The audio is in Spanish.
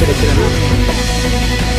seleccionador.